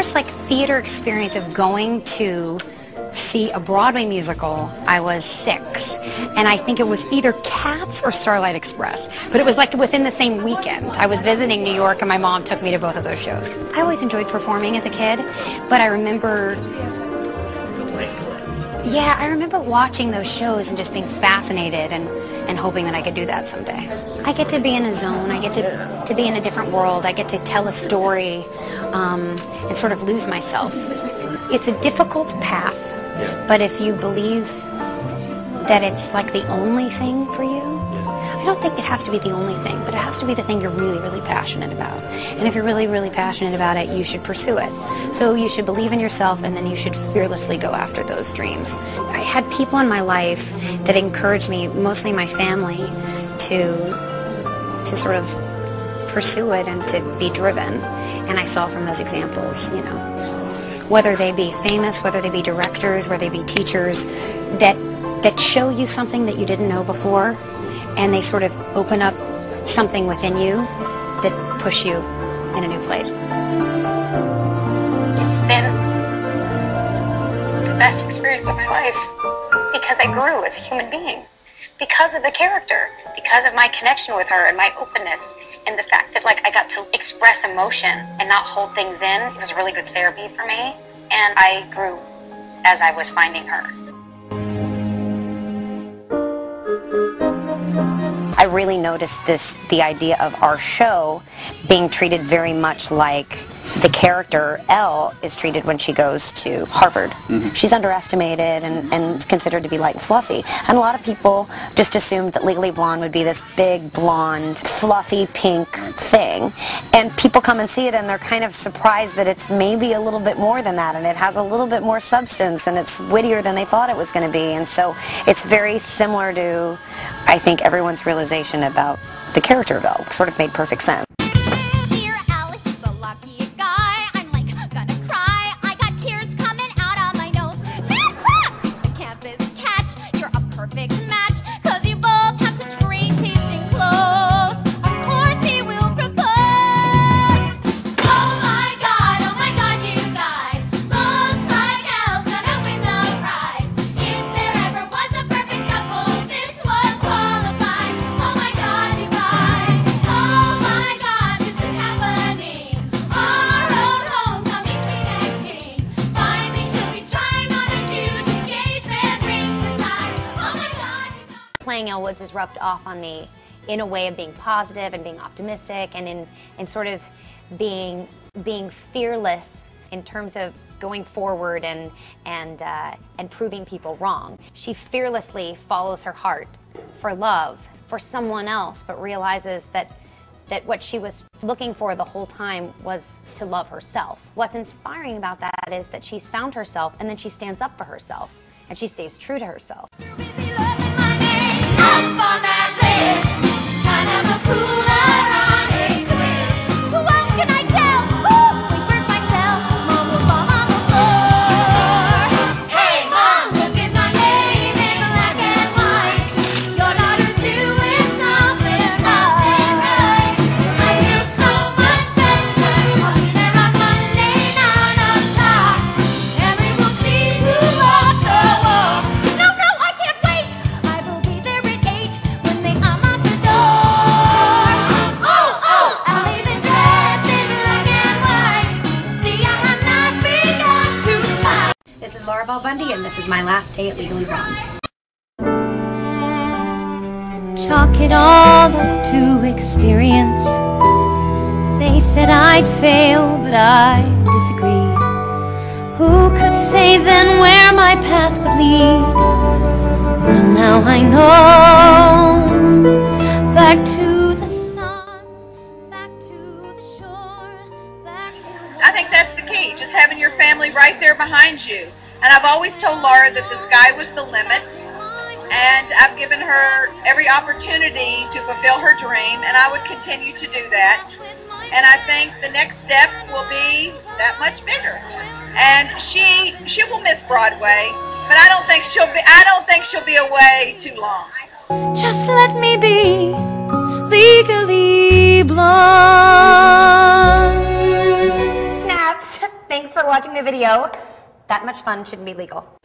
first like theater experience of going to see a Broadway musical, I was six. And I think it was either Cats or Starlight Express. But it was like within the same weekend. I was visiting New York and my mom took me to both of those shows. I always enjoyed performing as a kid, but I remember yeah, I remember watching those shows and just being fascinated and, and hoping that I could do that someday. I get to be in a zone. I get to, to be in a different world. I get to tell a story um, and sort of lose myself. It's a difficult path, but if you believe that it's like the only thing for you, I don't think it has to be the only thing, but it has to be the thing you're really, really passionate about. And if you're really, really passionate about it, you should pursue it. So you should believe in yourself and then you should fearlessly go after those dreams. I had people in my life that encouraged me, mostly my family, to to sort of pursue it and to be driven. And I saw from those examples, you know, whether they be famous, whether they be directors, whether they be teachers, that that show you something that you didn't know before and they sort of open up something within you that push you in a new place. It's been the best experience of my life because I grew as a human being. Because of the character, because of my connection with her and my openness and the fact that like I got to express emotion and not hold things in. It was really good therapy for me and I grew as I was finding her. Really noticed this, the idea of our show being treated very much like the character Elle is treated when she goes to Harvard. Mm-hmm. She's underestimated and, and considered to be light and fluffy. And a lot of people just assumed that Legally Blonde would be this big, blonde, fluffy, pink thing. And people come and see it and they're kind of surprised that it's maybe a little bit more than that and it has a little bit more substance and it's wittier than they thought it was going to be. And so it's very similar to, I think, everyone's realization about the character of Elle. Sort of made perfect sense. Playing Woods has rubbed off on me in a way of being positive and being optimistic and in, in sort of being, being fearless in terms of going forward and, and, uh, and proving people wrong. She fearlessly follows her heart for love, for someone else, but realizes that, that what she was looking for the whole time was to love herself. What's inspiring about that is that she's found herself and then she stands up for herself and she stays true to herself. Bundy, and this is my last day at Legally Blonde. Chalk it all up to experience. They said I'd fail, but I disagreed. Who could say then where my path would lead? Well, now I know. Back to the sun, back to the shore, back to. I think that's the key, just having your family right there behind you. And I've always told Laura that the sky was the limit. And I've given her every opportunity to fulfill her dream, and I would continue to do that. And I think the next step will be that much bigger. And she she will miss Broadway, but I don't think she'll be I don't think she'll be away too long. Just let me be legally blonde. Snaps. Thanks for watching the video. That much fun shouldn't be legal.